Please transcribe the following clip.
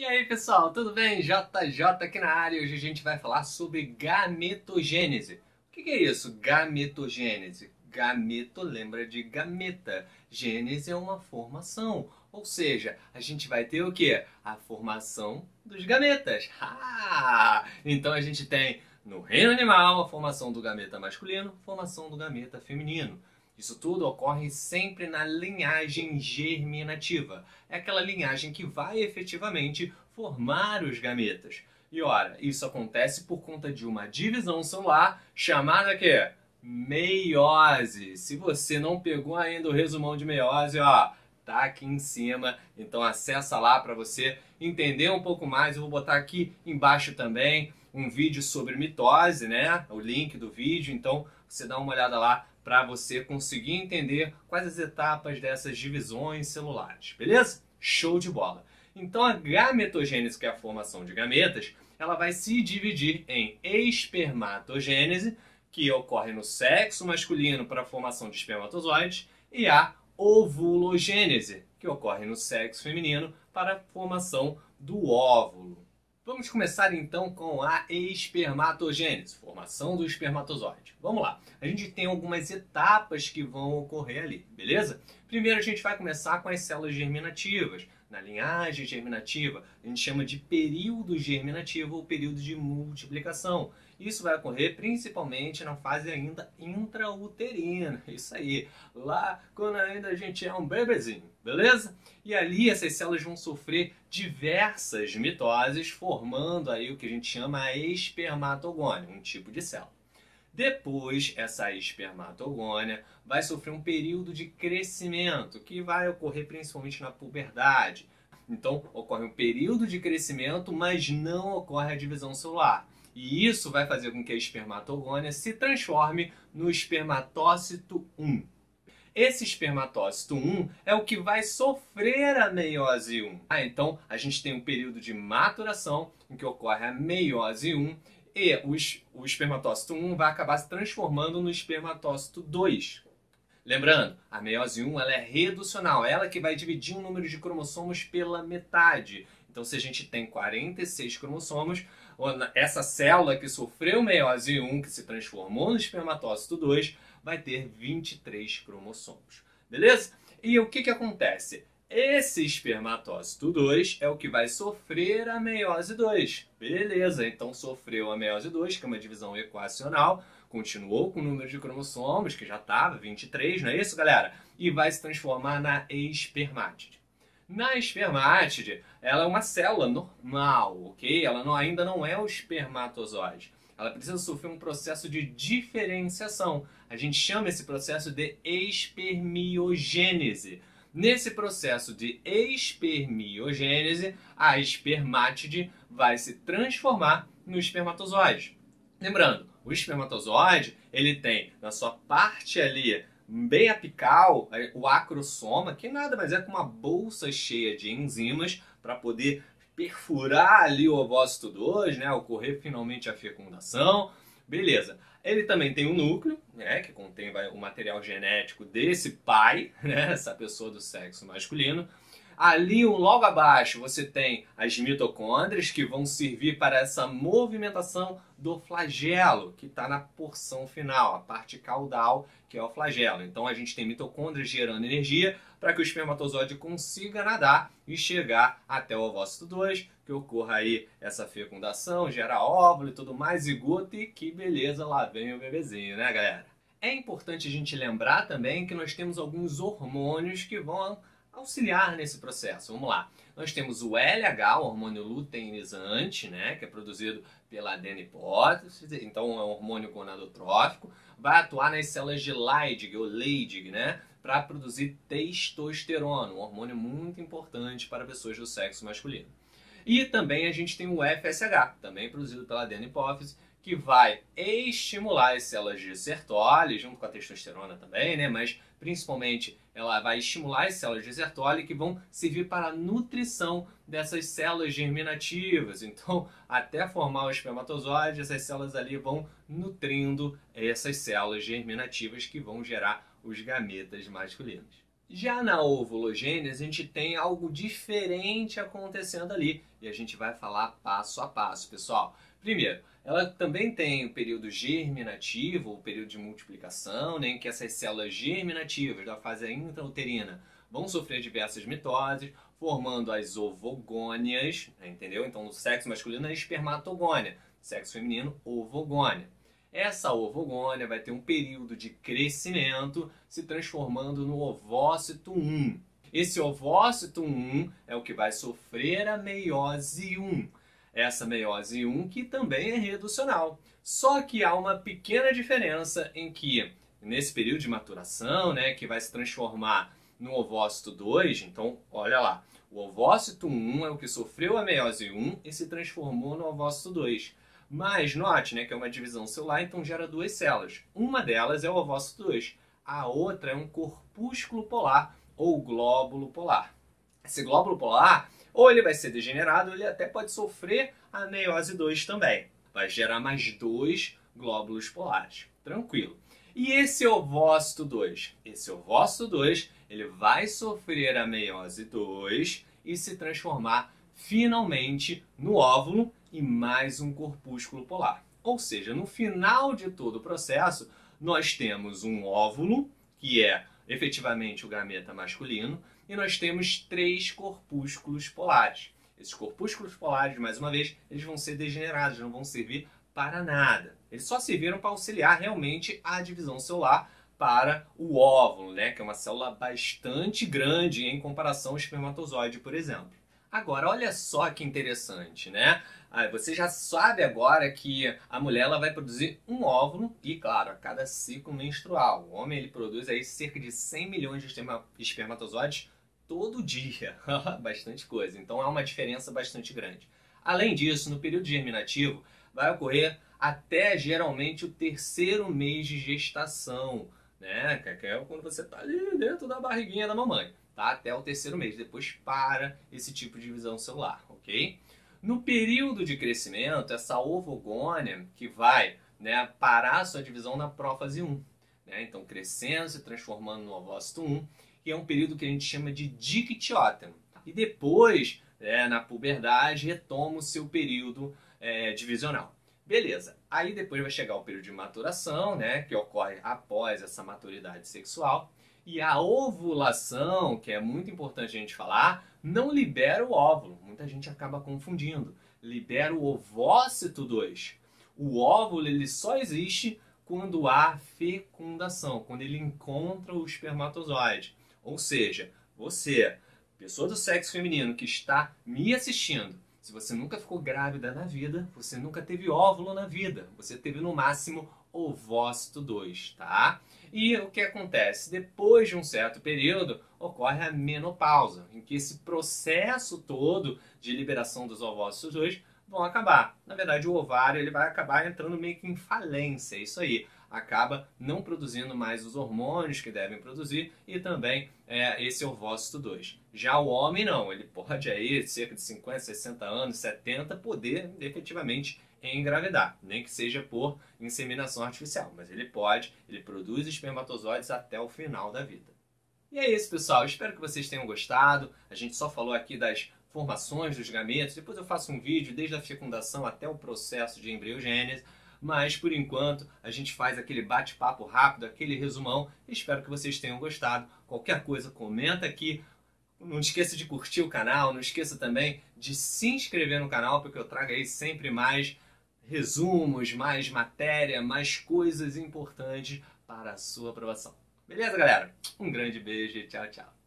E aí pessoal, tudo bem? JJ aqui na área. Hoje a gente vai falar sobre gametogênese. O que, é isso? Gametogênese. Gameto lembra de gameta. Gênese é uma formação. Ou seja, a gente vai ter o que? A formação dos gametas. Ah! Então a gente tem no reino animal a formação do gameta masculino, formação do gameta feminino. Isso tudo ocorre sempre na linhagem germinativa. É aquela linhagem que vai efetivamente formar os gametas. E ora, isso acontece por conta de uma divisão celular chamada que meiose. Se você não pegou ainda o resumão de meiose, ó, tá aqui em cima. Então acessa lá para você entender um pouco mais. Eu vou botar aqui embaixo também um vídeo sobre mitose, né? O link do vídeo. Então você dá uma olhada lá para você conseguir entender quais as etapas dessas divisões celulares, beleza? Show de bola! Então a gametogênese, que é a formação de gametas, ela vai se dividir em espermatogênese, que ocorre no sexo masculino para a formação de espermatozoides, e a ovulogênese, que ocorre no sexo feminino para a formação do óvulo. Vamos começar então com a espermatogênese, formação do espermatozoide. Vamos lá. A gente tem algumas etapas que vão ocorrer ali, beleza? Primeiro a gente vai começar com as células germinativas. Na linhagem germinativa, a gente chama de período germinativo ou período de multiplicação. Isso vai ocorrer principalmente na fase ainda intrauterina. Isso aí, lá quando ainda a gente é um bebezinho, beleza? E ali essas células vão sofrer diversas mitoses, formando aí o que a gente chama espermatogônia, um tipo de célula. Depois, essa espermatogônia vai sofrer um período de crescimento, que vai ocorrer principalmente na puberdade. Então, ocorre um período de crescimento, mas não ocorre a divisão celular. E isso vai fazer com que a espermatogônia se transforme no espermatócito 1. Esse espermatócito 1 é o que vai sofrer a meiose 1. Ah, então, a gente tem um período de maturação em que ocorre a meiose 1 e o, espermatócito 1 vai acabar se transformando no espermatócito 2. Lembrando, a meiose 1 ela é reducional, ela que vai dividir o número de cromossomos pela metade. Então, se a gente tem 46 cromossomos, essa célula que sofreu meiose 1, que se transformou no espermatócito 2, vai ter 23 cromossomos. Beleza? E o que, que acontece? Esse espermatócito 2 é o que vai sofrer a meiose 2. Beleza, então sofreu a meiose 2, que é uma divisão equacional, continuou com o número de cromossomos, que já estava 23, não é isso, galera? E vai se transformar na espermátide. Na espermátide, ela é uma célula normal, ok? Ela não, ainda não é o espermatozoide. Ela precisa sofrer um processo de diferenciação. A gente chama esse processo de espermiogênese. Nesse processo de espermiogênese, a espermátide vai se transformar no espermatozoide. Lembrando, o espermatozoide ele tem na sua parte ali bem apical, é, o acrosoma, que nada mais é que uma bolsa cheia de enzimas para poder perfurar ali o ovócito 2, né, ocorrer finalmente a fecundação. Beleza. Ele também tem um núcleo, né, que contém o material genético desse pai, né, essa pessoa do sexo masculino. Ali, logo abaixo, você tem as mitocôndrias que vão servir para essa movimentação do flagelo, que está na porção final, a parte caudal, que é o flagelo. Então, a gente tem mitocôndrias gerando energia para que o espermatozoide consiga nadar e chegar até o ovócito 2, que ocorra aí essa fecundação, gera óvulo e tudo mais, zigoto, e que beleza, lá vem o bebezinho, né, galera? É importante a gente lembrar também que nós temos alguns hormônios que vão auxiliar nesse processo. Vamos lá. Nós temos o LH, o hormônio luteinizante, né, que é produzido pela adenipótese, então é um hormônio gonadotrófico, vai atuar nas células de Leydig ou Leydig, né, para produzir testosterona, um hormônio muito importante para pessoas do sexo masculino. E também a gente tem o FSH, também produzido pela adenipófise, que vai estimular as células de Sertoli, junto com a testosterona também, né? Mas principalmente ela vai estimular as células de Sertoli que vão servir para a nutrição dessas células germinativas. Então, até formar o espermatozoide, essas células ali vão nutrindo essas células germinativas que vão gerar os gametas masculinos. Já na ovulogênese, a gente tem algo diferente acontecendo ali e a gente vai falar passo a passo, pessoal. Primeiro, ela também tem o período germinativo, o período de multiplicação, né, em que essas células germinativas da fase intrauterina vão sofrer diversas mitoses, formando as ovogônias, né, entendeu? Então, no sexo masculino é espermatogônia, sexo feminino, ovogônia. Essa ovogônia vai ter um período de crescimento, se transformando no ovócito 1. Esse ovócito 1 é o que vai sofrer a meiose 1. Essa meiose 1 que também é reducional. Só que há uma pequena diferença em que, nesse período de maturação, né, que vai se transformar no ovócito 2, então, olha lá, o ovócito 1 é o que sofreu a meiose 1 e se transformou no ovócito 2. Mas note né, que é uma divisão celular, então gera duas células. Uma delas é o ovócito 2, a outra é um corpúsculo polar ou glóbulo polar. Esse glóbulo polar, ou ele vai ser degenerado, ele até pode sofrer a meiose 2 também. Vai gerar mais dois glóbulos polares. Tranquilo. E esse ovócito 2? Esse ovócito 2, ele vai sofrer a meiose 2 e se transformar finalmente no óvulo e mais um corpúsculo polar. Ou seja, no final de todo o processo, nós temos um óvulo, que é efetivamente o gameta masculino, e nós temos três corpúsculos polares. Esses corpúsculos polares, mais uma vez, eles vão ser degenerados, não vão servir para nada. Eles só serviram para auxiliar realmente a divisão celular para o óvulo, né, que é uma célula bastante grande em comparação ao espermatozoide, por exemplo. Agora, olha só que interessante, né? Ah, você já sabe agora que a mulher ela vai produzir um óvulo e, claro, a cada ciclo menstrual. O homem ele produz aí cerca de 100 milhões de espermatozoides todo dia. bastante coisa. Então, é uma diferença bastante grande. Além disso, no período germinativo, vai ocorrer até geralmente o terceiro mês de gestação, né? Que é quando você está ali dentro da barriguinha da mamãe tá? até o terceiro mês. Depois para esse tipo de divisão celular, ok? No período de crescimento, essa ovogônia que vai né, parar sua divisão na prófase 1. Né? Então, crescendo, se transformando no ovócito 1, que é um período que a gente chama de dictióteno. E depois, né, na puberdade, retoma o seu período é, divisional. Beleza. Aí depois vai chegar o período de maturação, né, que ocorre após essa maturidade sexual. E a ovulação, que é muito importante a gente falar, não libera o óvulo. Muita gente acaba confundindo. Libera o ovócito 2. O óvulo ele só existe quando há fecundação, quando ele encontra o espermatozoide. Ou seja, você, pessoa do sexo feminino que está me assistindo, se você nunca ficou grávida na vida, você nunca teve óvulo na vida, você teve no máximo ovócito 2, tá? E o que acontece? Depois de um certo período, ocorre a menopausa, em que esse processo todo de liberação dos ovócitos 2 vão acabar. Na verdade, o ovário ele vai acabar entrando meio que em falência, é isso aí. Acaba não produzindo mais os hormônios que devem produzir e também é, esse ovócito 2. Já o homem não, ele pode aí, cerca de 50, 60 anos, 70, poder efetivamente engravidar, nem que seja por inseminação artificial, mas ele pode, ele produz espermatozoides até o final da vida. E é isso, pessoal. Espero que vocês tenham gostado. A gente só falou aqui das formações dos gametos. Depois eu faço um vídeo desde a fecundação até o processo de embriogênese. Mas por enquanto a gente faz aquele bate-papo rápido, aquele resumão. Espero que vocês tenham gostado. Qualquer coisa, comenta aqui. Não esqueça de curtir o canal, não esqueça também de se inscrever no canal, porque eu trago aí sempre mais resumos, mais matéria, mais coisas importantes para a sua aprovação. Beleza, galera? Um grande beijo e tchau, tchau.